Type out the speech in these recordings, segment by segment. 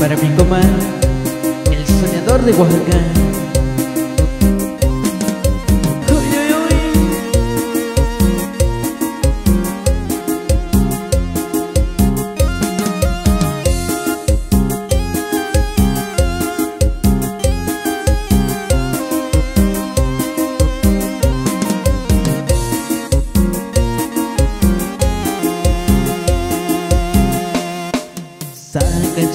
para mi coma, el soñador de Oaxaca.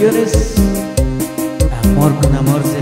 llores, amor con amor.